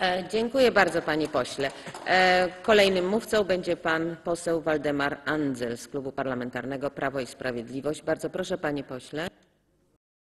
E, dziękuję bardzo, panie pośle. E, kolejnym mówcą będzie pan poseł Waldemar Andzel z Klubu Parlamentarnego Prawo i Sprawiedliwość. Bardzo proszę, panie pośle.